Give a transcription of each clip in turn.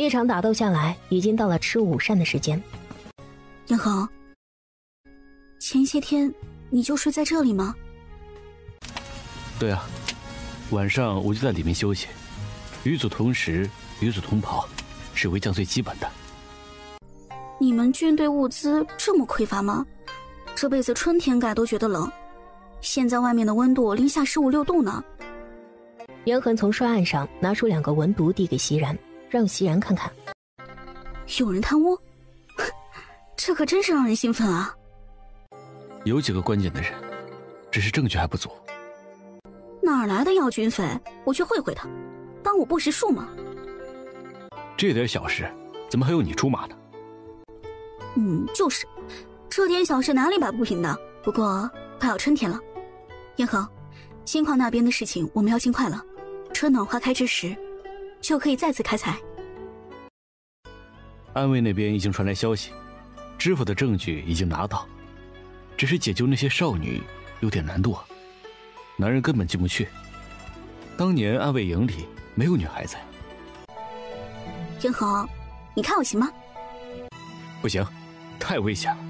一场打斗下来，已经到了吃午膳的时间。严恒，前些天你就睡在这里吗？对啊，晚上我就在里面休息。与祖同食，与祖同袍，是为将最基本的。你们军队物资这么匮乏吗？这辈子春天盖都觉得冷，现在外面的温度零下十五六度呢。严恒从帅案上拿出两个文牍递给席然，让席然看看。有人贪污，这可真是让人兴奋啊！有几个关键的人，只是证据还不足。哪来的要军匪？我去会会他。当我不识数吗？这点小事，怎么还用你出马呢？嗯，就是，这点小事哪里摆不平的？不过快要春天了，燕恒，新矿那边的事情我们要尽快了。春暖花开之时，就可以再次开采。安卫那边已经传来消息，知府的证据已经拿到，只是解救那些少女有点难度啊，男人根本进不去。当年安卫营里。没有女孩子。天恒，你看我行吗？不行，太危险了。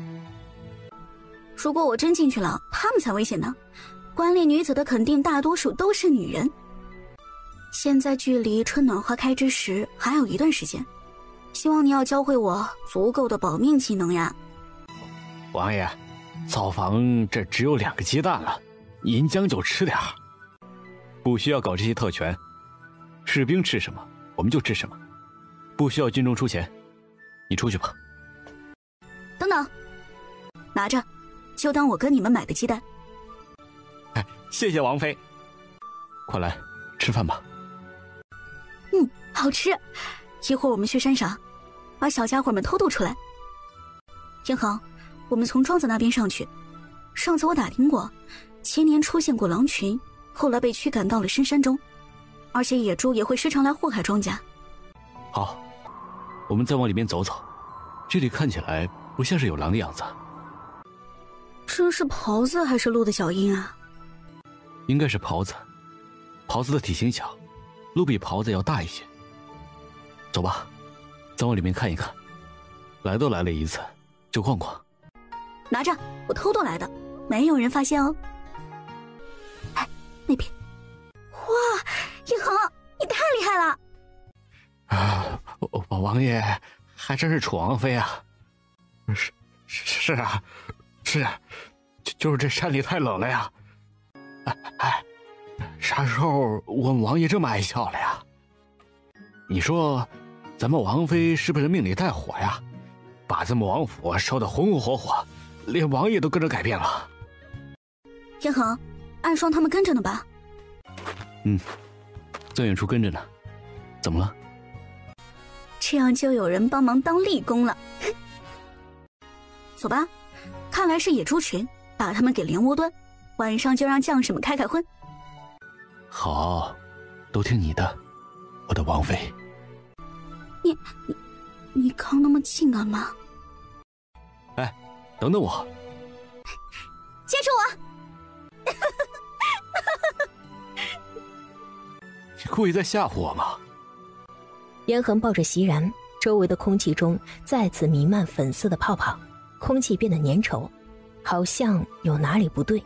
如果我真进去了，他们才危险呢。官吏女子的肯定大多数都是女人。现在距离春暖花开之时还有一段时间，希望你要教会我足够的保命技能呀。王爷，灶房这只有两个鸡蛋了，您将就吃点不需要搞这些特权。士兵吃什么，我们就吃什么，不需要军中出钱，你出去吧。等等，拿着，就当我跟你们买的鸡蛋。哎，谢谢王妃。快来吃饭吧。嗯，好吃。一会儿我们去山上，把小家伙们偷渡出来。天恒，我们从庄子那边上去。上次我打听过，前年出现过狼群，后来被驱赶到了深山中。而且野猪也会时常来祸害庄稼。好，我们再往里面走走，这里看起来不像是有狼的样子。这是狍子还是鹿的脚印啊？应该是狍子，狍子的体型小，鹿比狍子要大一些。走吧，再往里面看一看。来都来了一次，就逛逛。拿着，我偷渡来的，没有人发现哦。哎，那边，哇！叶恒，你太厉害了！啊，王王爷还真是楚王妃啊！是是啊，是，就就是这山里太冷了呀。哎哎，啥时候我们王爷这么爱笑了呀？你说，咱们王妃是不是命里带火呀？把咱们王府烧得红红火火，连王爷都跟着改变了。天恒，暗霜他们跟着呢吧？嗯。在远处跟着呢，怎么了？这样就有人帮忙当立功了。走吧，看来是野猪群，把他们给连窝端，晚上就让将士们开开荤。好，都听你的，我的王妃。你你你靠那么近干嘛？哎，等等我！接住我！你故意在吓唬我吗？严恒抱着席然，周围的空气中再次弥漫粉色的泡泡，空气变得粘稠，好像有哪里不对。